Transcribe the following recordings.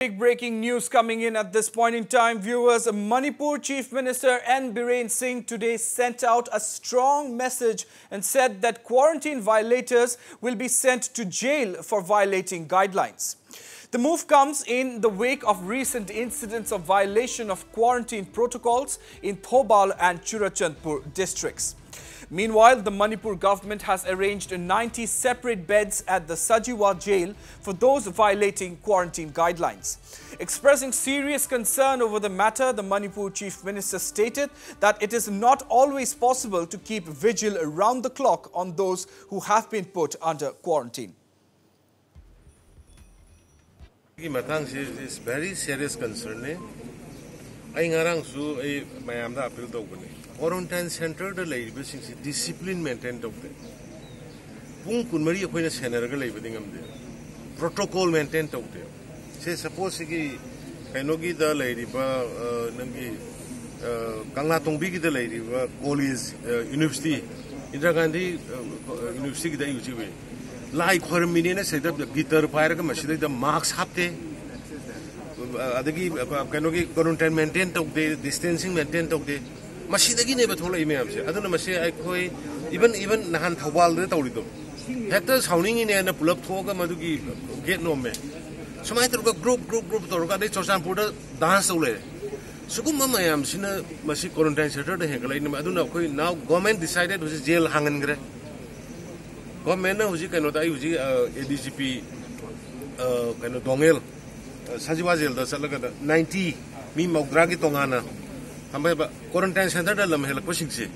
Big breaking news coming in at this point in time, viewers. Manipur Chief Minister N. Biren Singh today sent out a strong message and said that quarantine violators will be sent to jail for violating guidelines. The move comes in the wake of recent incidents of violation of quarantine protocols in Thoubal and Churachandpur districts. Meanwhile, the Manipur government has arranged 90 separate beds at the Sajiwa jail for those violating quarantine guidelines. Expressing serious concern over the matter, the Manipur chief minister stated that it is not always possible to keep vigil around the clock on those who have been put under quarantine. is very serious concern. I ngarang su da appeal quarantine center da lay ba sing discipline maintain to de pung kun mari khoi na senar ga lay ba dingam protocol maintain to de se suppose ki kaino gi da lay ri ba nang gi kangla tongbi gi da lay college university indira gandhi university da yu ji we lai khor mini na se da gitar fire ga masjid da marks hapte adagi kaino gi quarantine maintain to de distancing maintain to de ꯃꯁꯤꯗꯒꯤꯅꯦꯕ ꯊꯣꯛꯂꯛꯏ ꯃꯌꯥꯝꯁꯦ ꯑꯗꯨꯅ ꯃꯁꯤ ꯑꯩꯈꯣꯏ even even ꯅꯍꯥꯟ ꯊꯧꯕꯥꯜꯗ ꯇꯧꯔꯤꯗꯣ ꯍꯦꯛꯇ ꯄꯨꯂꯞ ꯊꯣꯛꯑꯒ गेट नोमें सूमाय तरुका ग्रुप ग्रुप ग्रुप तरुका दे चोचानपुर डांस तौले सुगुम मयाम सिन क्वारंटाइन सेंटर दे हेगलै नाउ गवर्नमेंट डिसाइडेड हुजि जेल हांगन ग्रे गवर्नमेंट न हुजि कनो दाई हुजि एडीजीपी कनो दोंगेल सजिवा जेल द नाइंटी मी tambah ba quarantine center da lam helak pasing si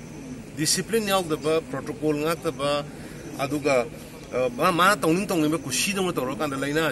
discipline yaw da ba protocol ngak da ba aduga ba ma tongning tongning ba kushi dong to ro kan da laina